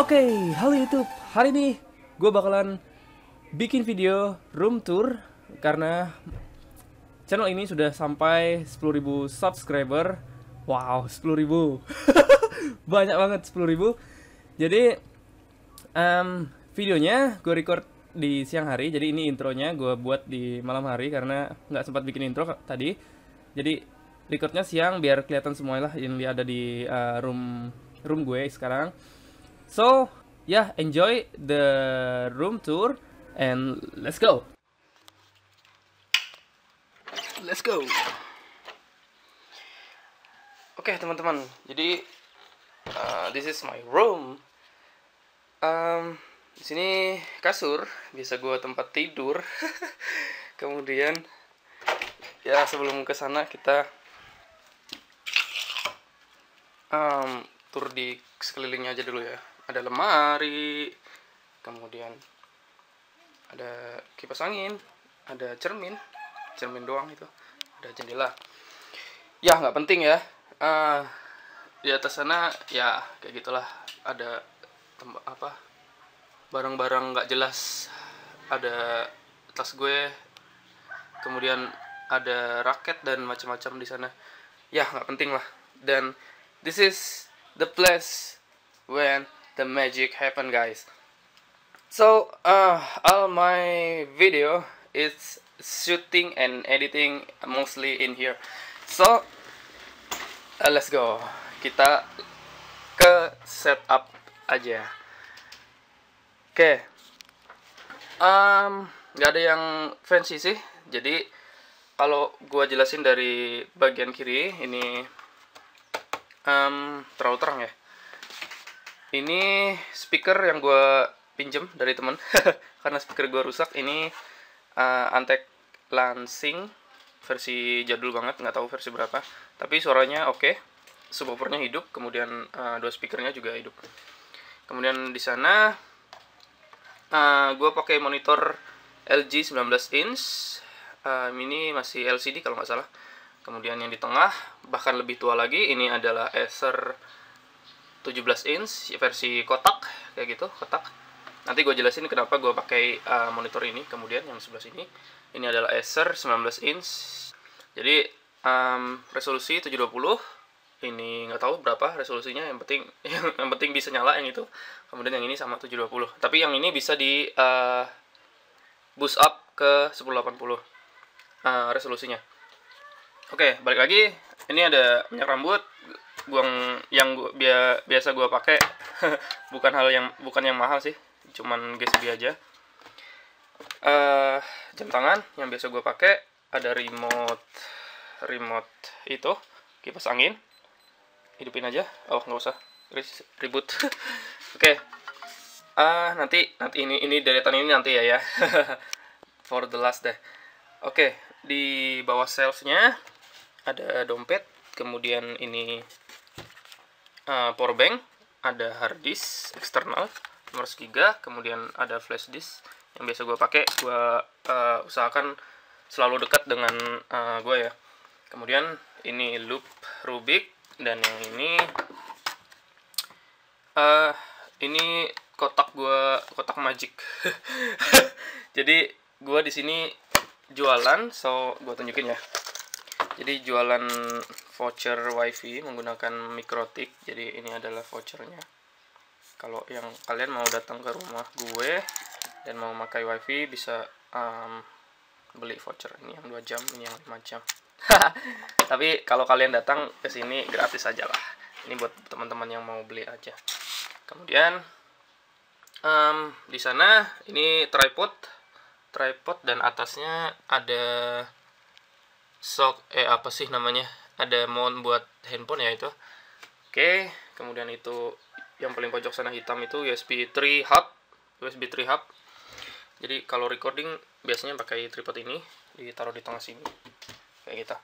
Oke, halo YouTube. Hari ini gue bakalan bikin video room tour karena channel ini sudah sampai 10.000 subscriber. Wow, 10.000. Banyak banget 10.000. Jadi em, videonya gue record di siang hari. Jadi ini intronya gue buat di malam hari karena nggak sempat bikin intro tadi. Jadi recordnya siang biar kelihatan semuanya lah yang ada di uh, room room gue sekarang. So, yeah, enjoy the room tour and let's go. Let's go. Oke, teman-teman. Jadi uh, this is my room. Um, di sini kasur, biasa gue tempat tidur. Kemudian ya sebelum ke sana kita um, tur di sekelilingnya aja dulu ya ada lemari kemudian ada kipas angin ada cermin cermin doang itu ada jendela. Ya nggak penting ya. Uh, di atas sana ya kayak gitulah. Ada tempat apa barang-barang nggak jelas. Ada tas gue kemudian ada raket dan macam-macam di sana. Ya nggak penting lah. Dan this is the place when the magic happen guys. So uh, all my video is shooting and editing mostly in here. So uh, let's go. Kita ke setup aja. Oke. Okay. um, nggak ada yang fancy sih. Jadi kalau gua jelasin dari bagian kiri ini um, terlalu terang ya ini speaker yang gue pinjem dari temen. Karena speaker gue rusak ini uh, Antec Lansing. Versi jadul banget nggak tahu versi berapa. Tapi suaranya oke okay. subwoofernya hidup kemudian uh, dua speakernya juga hidup. Kemudian di sana uh, gue pakai monitor LG 19 inch. Uh, ini masih LCD kalau nggak salah. Kemudian yang di tengah bahkan lebih tua lagi ini adalah Acer 17 inch versi kotak kayak gitu kotak. Nanti gue jelasin kenapa gue pakai uh, monitor ini kemudian yang sebelah sini. Ini adalah Acer 19 inch. Jadi um, resolusi 720 ini nggak tahu berapa resolusinya yang penting yang, penting bisa nyala yang itu. Kemudian yang ini sama 720 tapi yang ini bisa di uh, boost up ke 1080 uh, resolusinya. Oke balik lagi. Ini ada minyak rambut buang yang gua, bia, biasa gue pakai bukan hal yang bukan yang mahal sih cuman GSB aja. Uh, jam tangan yang biasa gue pakai ada remote remote itu kipas angin. Hidupin aja. Oh nggak usah. Ribut. Oke. Okay. uh, nanti nanti ini ini deretan ini nanti ya ya. For the last deh. Oke okay. di bawah shelfnya ada dompet kemudian ini uh, power bank ada hard disk eksternal nomor giga kemudian ada flash disk. Yang biasa gue pakai gue uh, usahakan selalu dekat dengan uh, gue ya. Kemudian ini loop Rubik dan yang ini uh, ini kotak gue kotak magic. Jadi gue di sini jualan so gue tunjukin ya. Jadi jualan voucher wifi menggunakan mikrotik jadi ini adalah vouchernya. Kalau yang kalian mau datang ke rumah gue dan mau pakai wifi bisa um, beli voucher. Ini yang dua jam ini yang 5 jam. Tapi kalau kalian datang ke sini gratis aja lah. Ini buat teman-teman yang mau beli aja. Kemudian um, di sana ini tripod tripod dan atasnya ada sok eh apa sih namanya ada mount buat handphone ya itu. Oke kemudian itu yang paling pojok sana hitam itu USB 3 hub USB 3 hub. Jadi kalau recording biasanya pakai tripod ini ditaruh di tengah sini. Kayak gitu.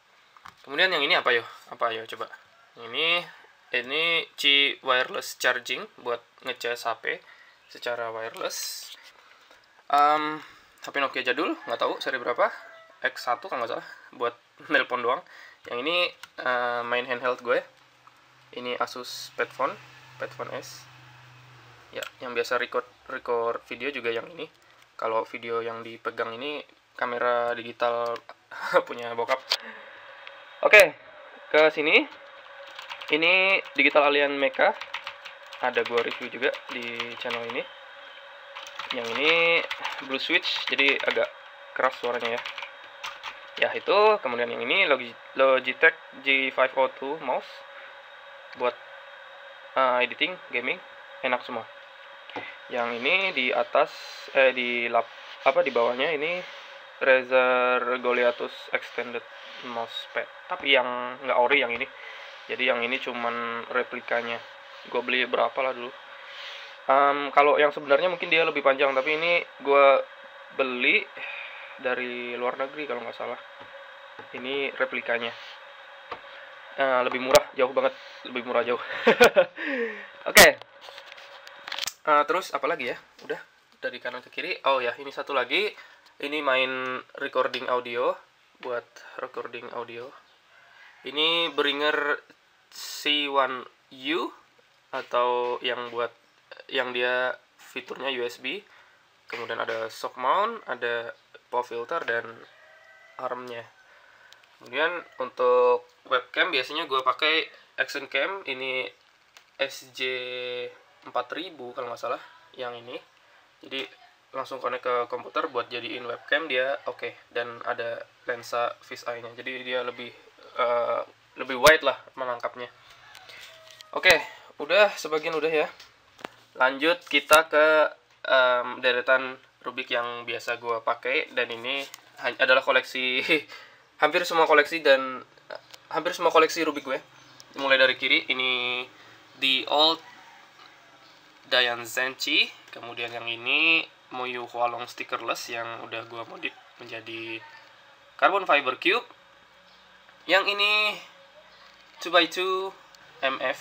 Kemudian yang ini apa yo? Apa yo? Coba. Ini ini C wireless charging buat ngecas HP secara wireless. Um, HP Nokia jadul nggak tahu seri berapa? X1 kalau nggak salah buat nelpon doang yang ini uh, main handheld gue. Ini Asus Padfone Padfone S. Ya yang biasa record record video juga yang ini. Kalau video yang dipegang ini kamera digital punya bokap. Oke ke sini. Ini digital alien mecha. Ada gua review juga di channel ini. Yang ini blue switch jadi agak keras suaranya ya ya itu kemudian yang ini Logitech G502 mouse buat uh, editing gaming enak semua. Yang ini di atas eh di lap apa di bawahnya ini Razer Goliathus Extended Mousepad tapi yang nggak ori yang ini. Jadi yang ini cuman replikanya. Gue beli berapa lah dulu. Um, kalau yang sebenarnya mungkin dia lebih panjang tapi ini gue beli dari luar negeri kalau nggak salah. Ini replikanya. Uh, lebih murah jauh banget. Lebih murah jauh. Oke. Okay. uh, terus apa lagi ya? Udah dari kanan ke kiri. Oh ya ini satu lagi. Ini main recording audio buat recording audio. Ini Bringer C1U atau yang buat yang dia fiturnya USB kemudian ada shock mount ada pop filter dan armnya. Kemudian untuk webcam biasanya gue pakai action cam ini SJ 4000 kalau nggak salah yang ini. Jadi langsung connect ke komputer buat jadiin webcam dia oke. Okay. dan ada lensa fisheye nya jadi dia lebih uh, lebih wide lah menangkapnya. Oke okay, udah sebagian udah ya. Lanjut kita ke um, deretan Rubik yang biasa gue pakai dan ini adalah koleksi hampir semua koleksi dan hampir semua koleksi Rubik gue. Mulai dari kiri ini The Old Dayan Zenchi kemudian yang ini Moyu Hualong Stickerless yang udah gue modif menjadi carbon fiber cube. Yang ini 2x2 MF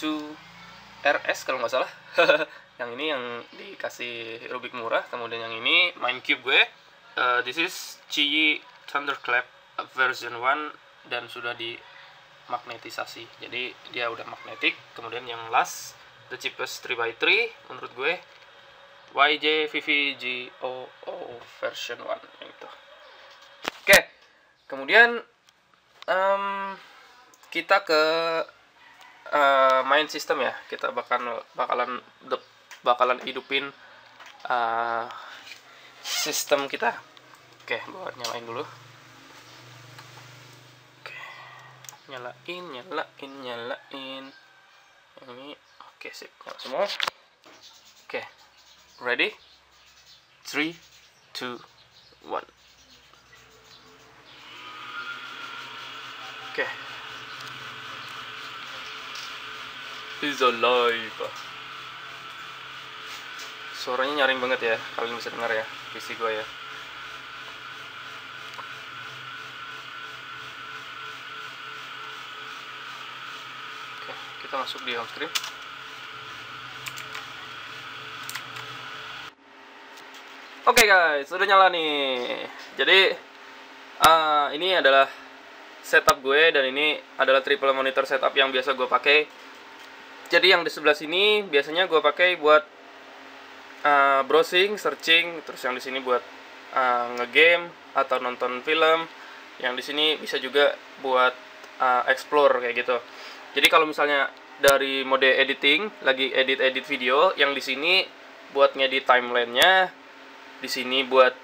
2 RS kalau nggak salah yang ini yang dikasih Rubik murah kemudian yang ini main cube gue uh, this is Chiyi Thunderclap version 1 dan sudah dimagnetisasi jadi dia udah magnetic kemudian yang last the cheapest 3x3 menurut gue YJ VVGOO version 1 yang itu. Oke, kemudian um, kita ke uh, main system ya. Kita bakalan bakalan bakalan hidupin uh, sistem kita. Oke, buat nyalain dulu. Oke, nyalain, nyalain, nyalain. Ini, oke sip, nyala semua. Oke, Ready? Three, two, one. Oke. Okay. Is alive. Suaranya nyaring banget ya. Kalian bisa dengar ya, PC gue ya. Oke, kita masuk di home screen. Oke guys, udah nyala nih. Jadi uh, ini adalah setup gue dan ini adalah triple monitor setup yang biasa gue pakai. Jadi yang di sebelah sini biasanya gue pakai buat uh, browsing, searching, terus yang di sini buat uh, ngegame atau nonton film. Yang di sini bisa juga buat uh, explore kayak gitu. Jadi kalau misalnya dari mode editing, lagi edit-edit video, yang di sini buat ngedit timelinenya di sini buat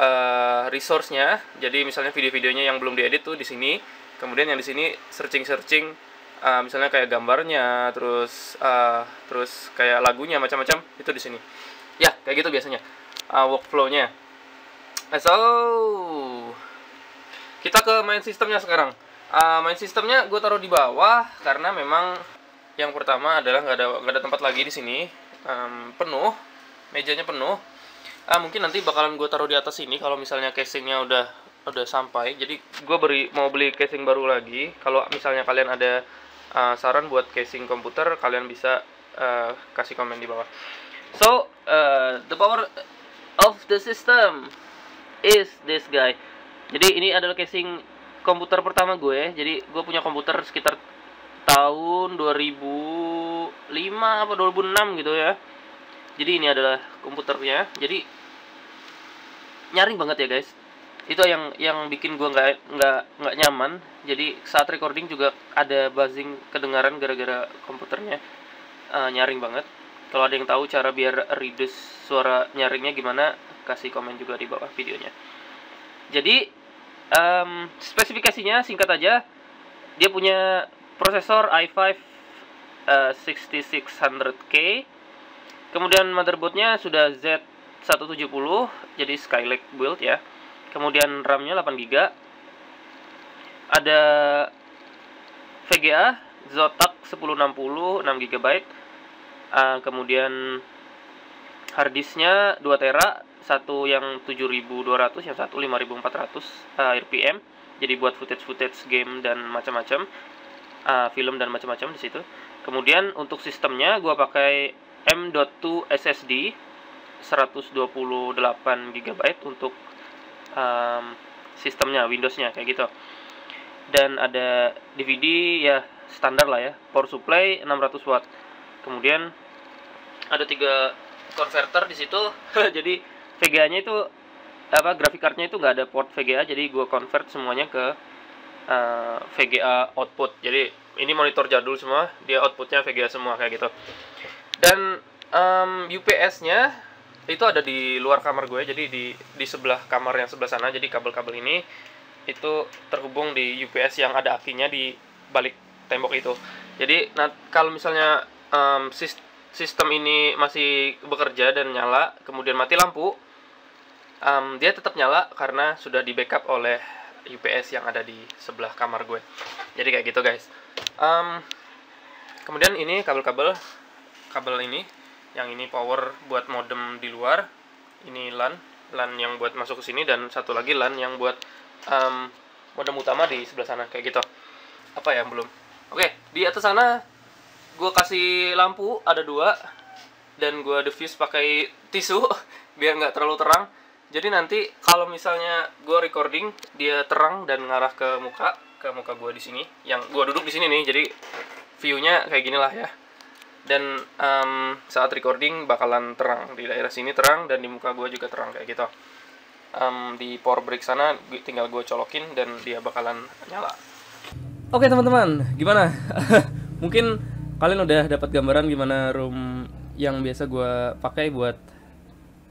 uh, resource-nya. Jadi misalnya video-videonya yang belum diedit tuh di sini. Kemudian yang di sini searching-searching uh, misalnya kayak gambarnya, terus uh, terus kayak lagunya macam-macam itu di sini. Ya, kayak gitu biasanya uh, workflow-nya. So, kita ke main sistemnya sekarang. Uh, main sistemnya gue taruh di bawah karena memang yang pertama adalah nggak ada nggak ada tempat lagi di sini um, penuh mejanya penuh ah mungkin nanti bakalan gue taruh di atas ini kalau misalnya casingnya udah udah sampai jadi gue beri mau beli casing baru lagi kalau misalnya kalian ada uh, saran buat casing komputer kalian bisa uh, kasih komen di bawah. So uh, the power of the system is this guy. Jadi ini adalah casing komputer pertama gue. Jadi gue punya komputer sekitar tahun 2005 apa 2006 gitu ya. Jadi ini adalah komputernya. Jadi nyaring banget ya guys itu yang yang bikin gua nggak nggak nggak nyaman. Jadi saat recording juga ada buzzing kedengaran gara-gara komputernya uh, nyaring banget. Kalau ada yang tahu cara biar reduce suara nyaringnya gimana kasih komen juga di bawah videonya. Jadi um, spesifikasinya singkat aja. Dia punya prosesor i5 uh, 6600K kemudian motherboardnya sudah Z170 jadi Skylake build ya kemudian RAM-nya 8GB ada VGA Zotac 1060 6GB uh, kemudian harddisknya 2 tera satu yang 7200 yang satu 5400 uh, RPM jadi buat footage-footage game dan macam-macam. Uh, film dan macam-macam di situ. Kemudian untuk sistemnya gua pakai M.2 SSD 128 GB untuk um, sistemnya Windowsnya kayak gitu. Dan ada DVD ya standar lah ya. Power supply 600 watt. Kemudian ada tiga converter di situ. Jadi VGA-nya itu apa grafik itu nggak ada port VGA jadi gue convert semuanya ke uh, VGA output. Jadi ini monitor jadul semua dia outputnya VGA semua kayak gitu. Dan um, UPS-nya itu ada di luar kamar gue jadi di di sebelah kamar yang sebelah sana jadi kabel-kabel ini itu terhubung di UPS yang ada akinya di balik tembok itu. Jadi nah kalau misalnya um, sistem ini masih bekerja dan nyala kemudian mati lampu um, dia tetap nyala karena sudah di backup oleh UPS yang ada di sebelah kamar gue. Jadi kayak gitu guys. Um, kemudian ini kabel-kabel kabel ini yang ini power buat modem di luar. Ini LAN LAN yang buat masuk ke sini dan satu lagi LAN yang buat um, modem utama di sebelah sana kayak gitu. Apa ya belum. Oke di atas sana gue kasih lampu ada dua dan gue diffuse pakai tisu biar nggak terlalu terang. Jadi nanti kalau misalnya gue recording dia terang dan ngarah ke muka ke muka gue di sini. Yang gue duduk di sini nih jadi viewnya kayak gini lah ya dan um, saat recording bakalan terang. Di daerah sini terang dan di muka gue juga terang kayak gitu. Um, di power break sana tinggal gue colokin dan dia bakalan nyala. Oke teman-teman. Gimana? Mungkin kalian udah dapat gambaran gimana room yang biasa gue pakai buat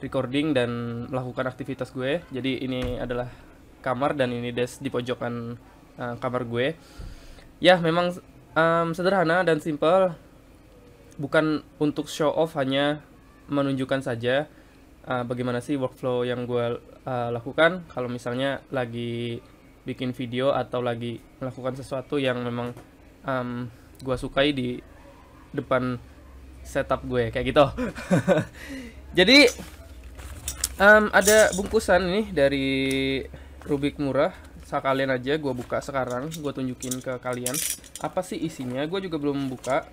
recording dan melakukan aktivitas gue. Jadi ini adalah kamar dan ini desk di pojokan uh, kamar gue. Ya memang um, sederhana dan simple bukan untuk show off hanya menunjukkan saja uh, bagaimana sih workflow yang gue uh, lakukan. Kalau misalnya lagi bikin video atau lagi melakukan sesuatu yang memang um, gue sukai di depan setup gue kayak gitu. Jadi um, ada bungkusan nih dari Rubik murah. Sekalian aja gue buka sekarang gue tunjukin ke kalian. Apa sih isinya? Gue juga belum buka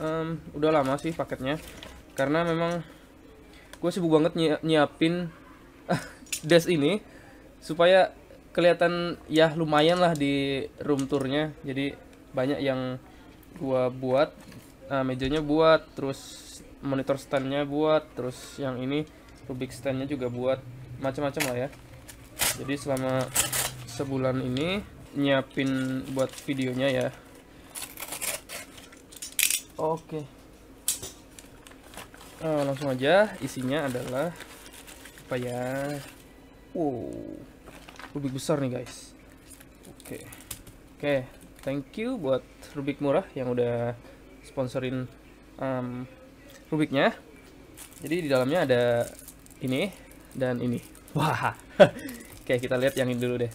um, udah lama sih paketnya. Karena memang gue sibuk banget nyiapin desk ini supaya kelihatan ya lumayan lah di room tournya. Jadi banyak yang gue buat nah, mejanya buat terus monitor standnya buat terus yang ini Rubik standnya juga buat. Macam-macam lah ya. Jadi selama sebulan ini nyiapin buat videonya ya Oke. Nah, langsung aja isinya adalah apa ya? Wow, Rubik besar nih guys. Oke, oke. Thank you buat Rubik murah yang udah sponsorin um, Rubiknya. Jadi di dalamnya ada ini dan ini. Wah. Oke, kita lihat yang ini dulu deh.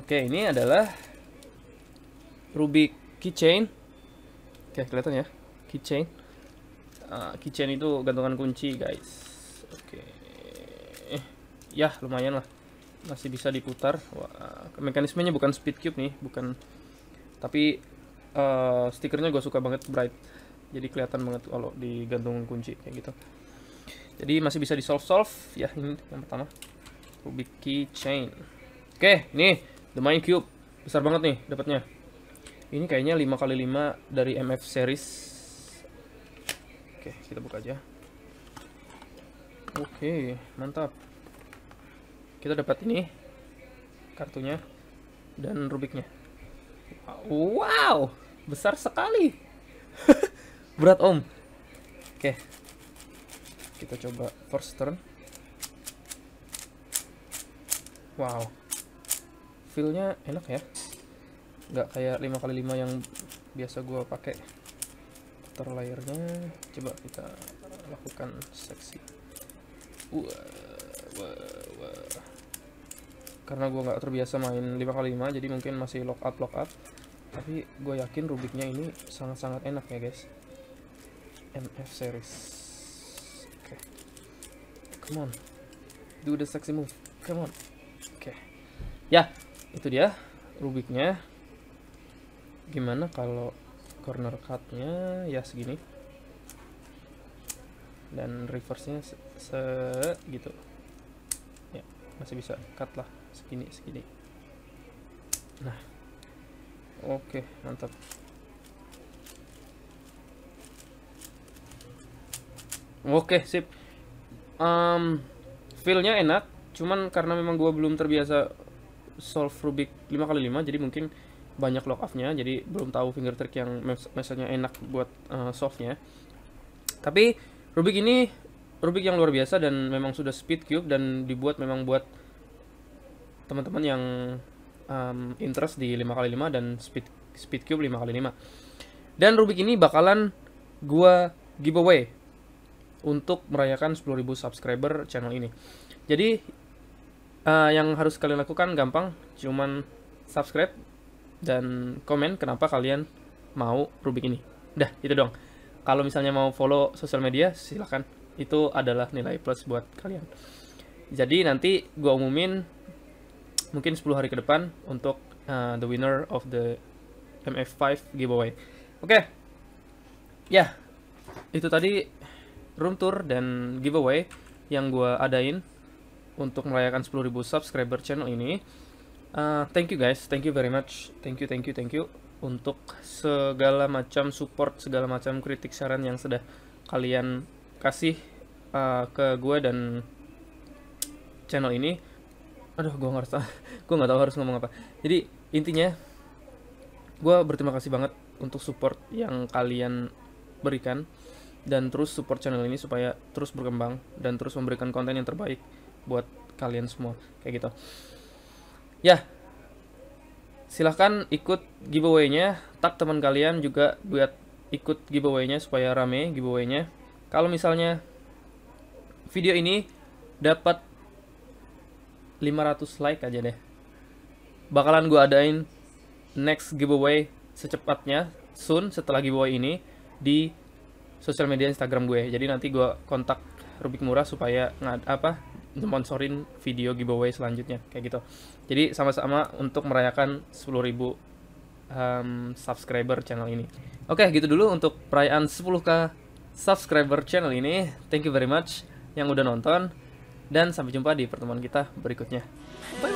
Oke, ini adalah Rubik keychain. Oke kelihatan ya? Keychain. Uh, keychain itu gantungan kunci guys. Oke. Ya lumayan lah. Masih bisa diputar. Wah, mekanismenya bukan speed cube nih bukan. Tapi uh, stikernya gue suka banget bright. Jadi kelihatan banget kalau digantung kunci kayak gitu. Jadi masih bisa di solve solve ya ini yang pertama. Rubik keychain. Oke nih the main cube. Besar banget nih dapatnya ini kayaknya 5 kali 5 dari MF series. Oke kita buka aja. Oke mantap. Kita dapat ini kartunya dan rubiknya. Wow besar sekali. Berat om. Oke kita coba first turn. Wow feelnya enak ya nggak kayak 5 kali 5 yang biasa gua pakai. Putar layarnya. Coba kita lakukan seksi. Wah, wah, wah. karena gua nggak terbiasa main 5 kali 5 jadi mungkin masih lock up lock up. Tapi gue yakin rubiknya ini sangat-sangat enak ya guys. MF series. Oke. Okay. come on. Do the sexy move. Come on. Oke. Okay. ya itu dia rubiknya gimana kalau corner cutnya ya segini? Dan reverse nya se, se gitu. Ya masih bisa cut lah segini segini. Nah oke mantap. Oke sip. Um, feelnya enak cuman karena memang gua belum terbiasa solve Rubik 5 kali 5 jadi mungkin banyak lock off-nya jadi belum tahu finger trick yang misalnya enak buat uh, solve-nya tapi Rubik ini Rubik yang luar biasa dan memang sudah speed cube dan dibuat memang buat teman-teman yang um, interest di 5x5 dan speed speed cube 5x5 dan Rubik ini bakalan gua giveaway untuk merayakan 10.000 subscriber channel ini. Jadi uh, yang harus kalian lakukan gampang cuman subscribe dan komen kenapa kalian mau Rubik ini dah itu dong kalau misalnya mau follow sosial media silahkan itu adalah nilai plus buat kalian jadi nanti gua umumin mungkin 10 hari ke depan untuk uh, the winner of the MF5 giveaway. Oke. Okay. Ya. Itu tadi room tour dan giveaway yang gua adain untuk merayakan 10.000 subscriber channel ini. Uh, thank you guys, thank you very much. Thank you, thank you, thank you. Untuk segala macam support, segala macam kritik saran yang sudah kalian kasih uh, ke gue dan channel ini. Aduh gue nggak tahu gue nggak tahu harus ngomong apa. Jadi intinya gue berterima kasih banget untuk support yang kalian berikan. Dan terus support channel ini supaya terus berkembang dan terus memberikan konten yang terbaik buat kalian semua. Kayak gitu ya. Silahkan ikut giveaway-nya. Tag teman kalian juga buat ikut giveaway-nya supaya rame giveaway-nya. Kalau misalnya video ini dapat 500 like aja deh. Bakalan gue adain next giveaway secepatnya soon setelah giveaway ini di sosial media Instagram gue. Jadi nanti gue kontak Rubik Murah supaya ngad apa sponsorin video giveaway selanjutnya kayak gitu jadi sama-sama untuk merayakan 10.000 um, subscriber channel ini oke gitu dulu untuk perayaan 10k subscriber channel ini thank you very much yang udah nonton dan sampai jumpa di pertemuan kita berikutnya. Bye.